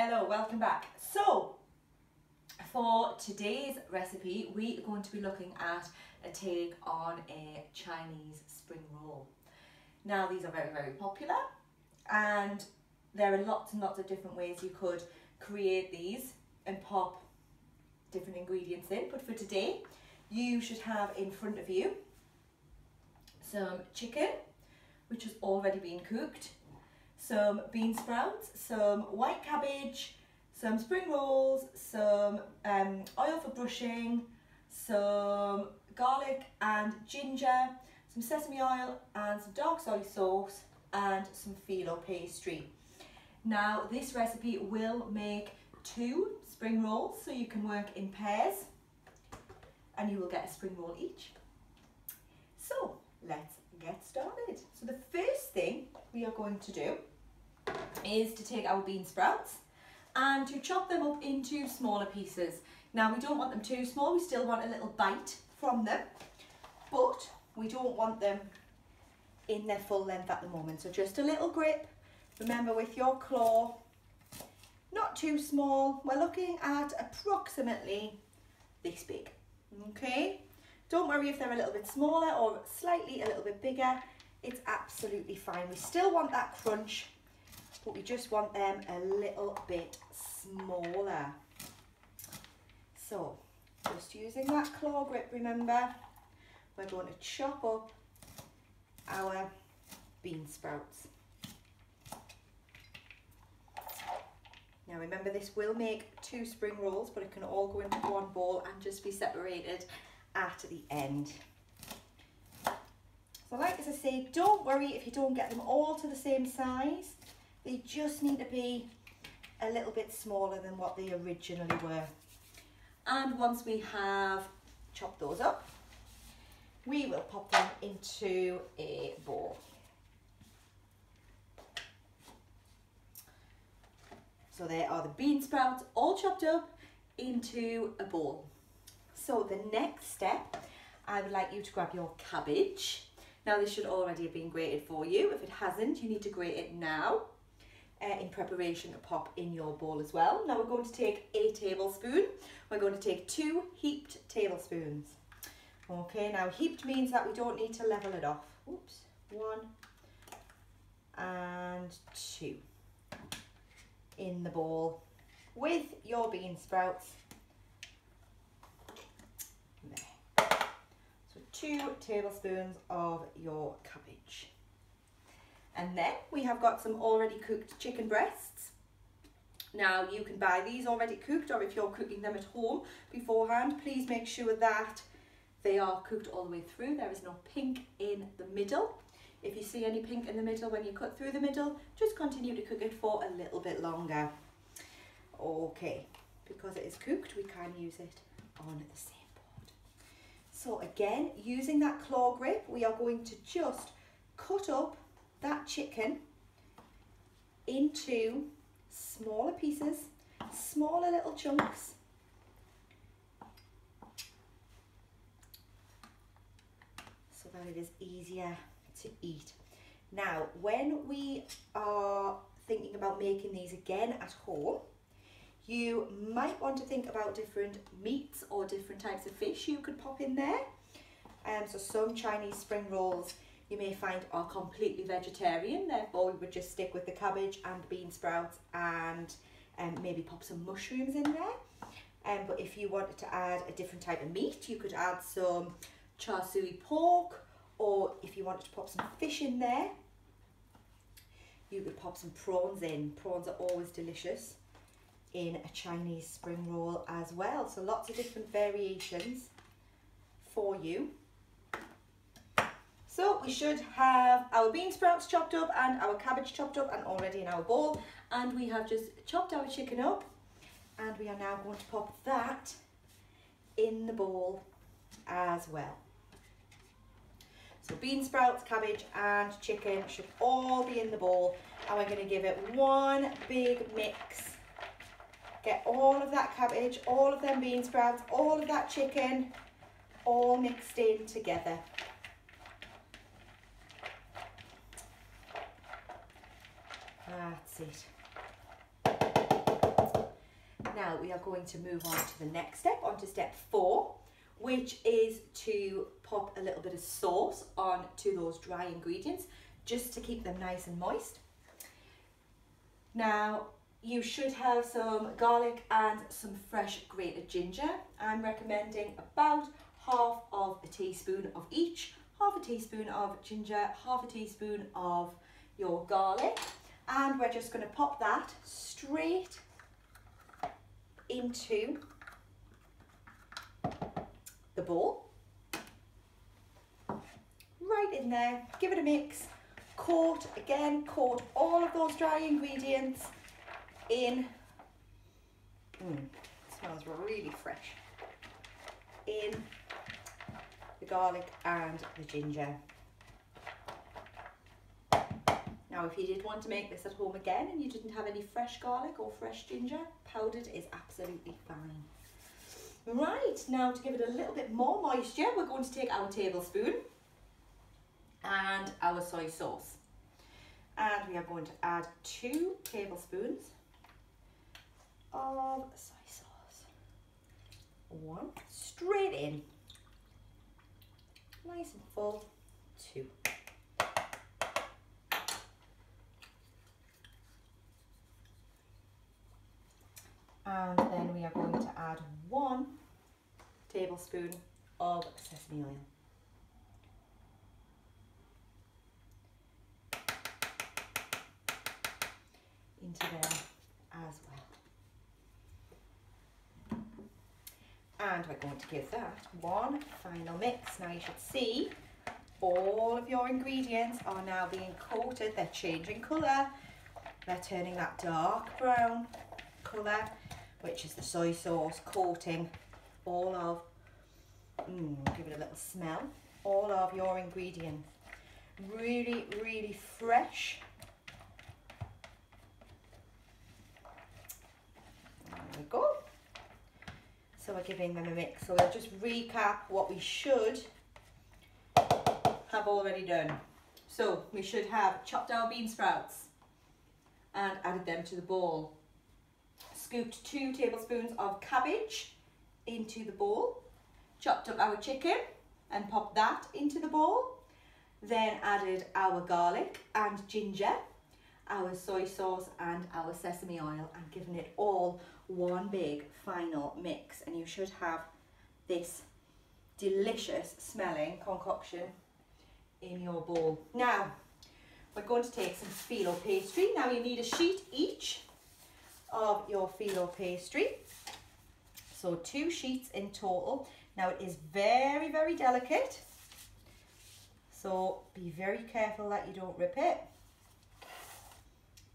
Hello, welcome back. So, for today's recipe, we are going to be looking at a take on a Chinese spring roll. Now, these are very, very popular and there are lots and lots of different ways you could create these and pop different ingredients in. But for today, you should have in front of you some chicken, which has already been cooked, some bean sprouts, some white cabbage, some spring rolls, some um, oil for brushing, some garlic and ginger, some sesame oil and some dark soy sauce and some phyllo pastry. Now this recipe will make two spring rolls so you can work in pairs and you will get a spring roll each. So let's get started. So the first thing we are going to do is to take our bean sprouts and to chop them up into smaller pieces. Now we don't want them too small, we still want a little bite from them, but we don't want them in their full length at the moment. So just a little grip, remember with your claw, not too small. We're looking at approximately this big, okay? Don't worry if they're a little bit smaller or slightly a little bit bigger. It's absolutely fine. We still want that crunch, but we just want them a little bit smaller. So, just using that claw grip, remember, we're going to chop up our bean sprouts. Now remember this will make two spring rolls but it can all go into one bowl and just be separated at the end. So like as I say, don't worry if you don't get them all to the same size. They just need to be a little bit smaller than what they originally were. And once we have chopped those up, we will pop them into a bowl. So there are the bean sprouts all chopped up into a bowl. So the next step, I would like you to grab your cabbage. Now this should already have been grated for you. If it hasn't, you need to grate it now uh, in preparation to pop in your bowl as well. Now we're going to take a tablespoon. We're going to take two heaped tablespoons. Okay, now heaped means that we don't need to level it off. Oops, one and two in the bowl with your bean sprouts. There. So two tablespoons of your cabbage. And then we have got some already cooked chicken breasts. Now you can buy these already cooked or if you're cooking them at home beforehand, please make sure that they are cooked all the way through. There is no pink in the middle. If you see any pink in the middle when you cut through the middle, just continue to cook it for a little bit longer. Okay, because it is cooked, we can use it on the same. So again, using that claw grip, we are going to just cut up that chicken into smaller pieces, smaller little chunks. So that it is easier to eat. Now, when we are thinking about making these again at home, you might want to think about different meats or different types of fish you could pop in there. Um, so some Chinese spring rolls you may find are completely vegetarian, therefore we would just stick with the cabbage and bean sprouts and um, maybe pop some mushrooms in there. Um, but if you wanted to add a different type of meat, you could add some char siu pork or if you wanted to pop some fish in there, you could pop some prawns in. Prawns are always delicious in a Chinese spring roll as well. So lots of different variations for you. So we should have our bean sprouts chopped up and our cabbage chopped up and already in our bowl. And we have just chopped our chicken up and we are now going to pop that in the bowl as well. So bean sprouts, cabbage and chicken should all be in the bowl and we're going to give it one big mix. Get all of that cabbage, all of them bean sprouts, all of that chicken all mixed in together. That's it. now we are going to move on to the next step, on to step four, which is to pop a little bit of sauce onto those dry ingredients just to keep them nice and moist. Now, you should have some garlic and some fresh grated ginger. I'm recommending about half of a teaspoon of each, half a teaspoon of ginger, half a teaspoon of your garlic. And we're just gonna pop that straight into the bowl. Right in there, give it a mix, coat, again, coat all of those dry ingredients in, mm, smells really fresh, in the garlic and the ginger. Now if you did want to make this at home again and you didn't have any fresh garlic or fresh ginger, powdered is absolutely fine. Right, now to give it a little bit more moisture, we're going to take our tablespoon and our soy sauce. And we are going to add two tablespoons of soy sauce. One, straight in. Nice and full. Two. And then we are going to add one tablespoon of sesame oil. into there as well. And we're going to give that one final mix. Now you should see all of your ingredients are now being coated. They're changing colour. They're turning that dark brown colour which is the soy sauce coating all of, mm, give it a little smell, all of your ingredients. Really, really fresh. There we go. So we're giving them a mix. So we'll just recap what we should have already done. So we should have chopped our bean sprouts and added them to the bowl scooped two tablespoons of cabbage into the bowl, chopped up our chicken and popped that into the bowl, then added our garlic and ginger, our soy sauce and our sesame oil and given it all one big final mix and you should have this delicious smelling concoction in your bowl. Now, we're going to take some phyllo pastry. Now you need a sheet each of your phyllo pastry. So two sheets in total. Now it is very, very delicate. So be very careful that you don't rip it.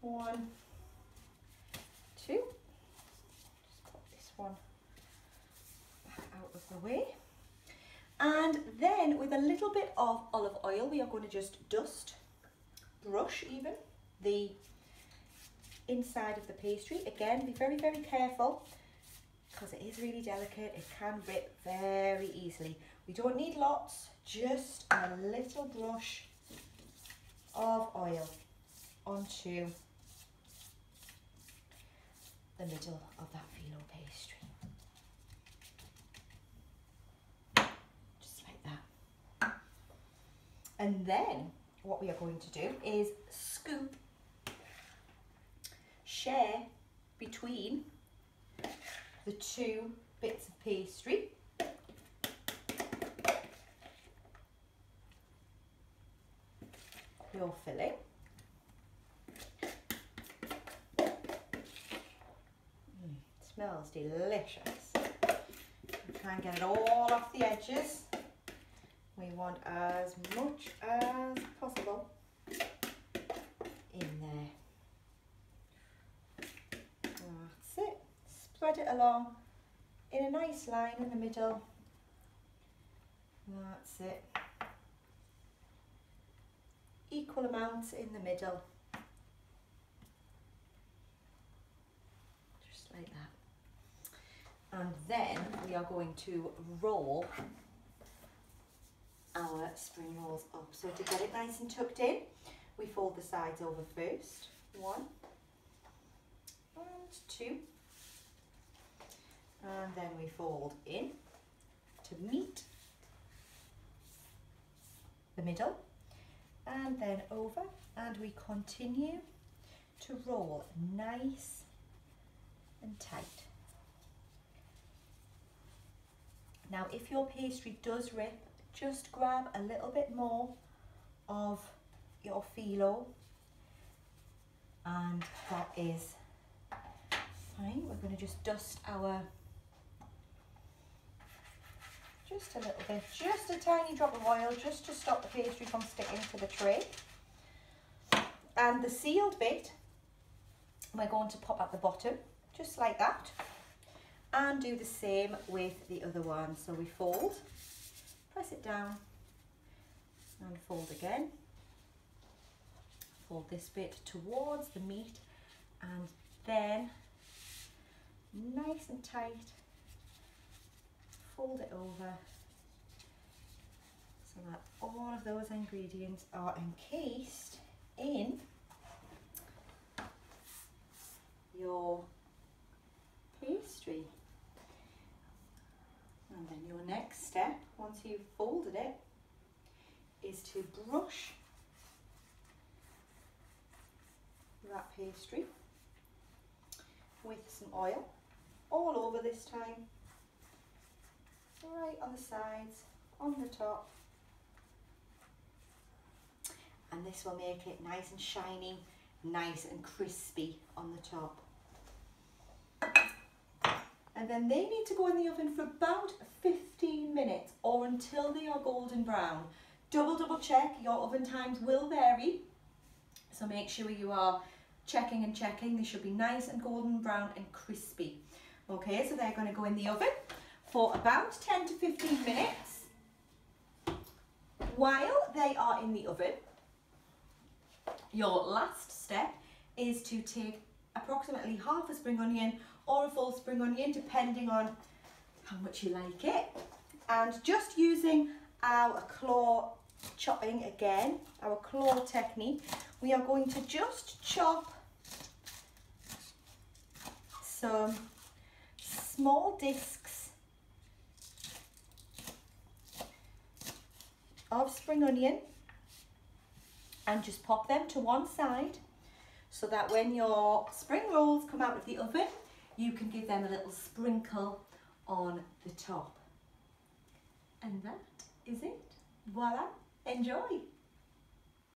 One, two. One out of the way. And then with a little bit of olive oil, we are going to just dust, brush even, the inside of the pastry. Again, be very, very careful because it is really delicate. It can rip very easily. We don't need lots, just a little brush of oil onto the middle of that phyllo pastry. Just like that. And then what we are going to do is scoop share between the two bits of pastry. Your filling. Mm, smells delicious. Try and get it all off the edges. We want as much as possible in there. That's it. Spread it along in a nice line in the middle. That's it. Equal amounts in the middle. Just like that. And then we are going to roll our spring rolls up. So to get it nice and tucked in, we fold the sides over first. One and two and then we fold in to meet the middle and then over and we continue to roll nice and tight. Now if your pastry does rip, just grab a little bit more of your phyllo and that is fine. We're going to just dust our, just a little bit, just a tiny drop of oil just to stop the pastry from sticking to the tray. And the sealed bit, we're going to pop at the bottom, just like that. And do the same with the other one. So we fold, press it down, and fold again. Fold this bit towards the meat, and then nice and tight, fold it over so that all of those ingredients are encased in your pastry. And then your next step, once you've folded it, is to brush that pastry with some oil all over this time, right on the sides, on the top. And this will make it nice and shiny, nice and crispy on the top. And then they need to go in the oven for about 15 minutes or until they are golden brown. Double, double check, your oven times will vary. So make sure you are checking and checking. They should be nice and golden brown and crispy. Okay, so they're going to go in the oven for about 10 to 15 minutes. While they are in the oven, your last step is to take approximately half a spring onion or a full spring onion, depending on how much you like it. And just using our claw chopping again, our claw technique, we are going to just chop some small discs of spring onion and just pop them to one side so that when your spring rolls come out of the oven, you can give them a little sprinkle on the top. And that is it. Voila, enjoy.